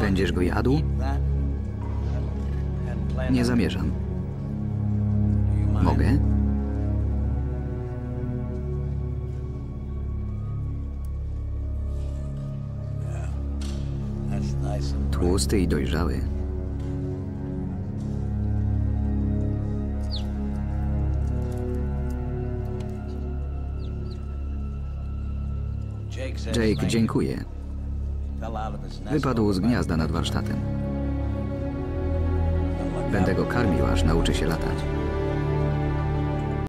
Będziesz go jadł? Nie zamierzam. Mogę? Tłusty i dojrzały. Jake, dziękuję. Wypadł z gniazda nad warsztatem. Będę go karmił, aż nauczy się latać.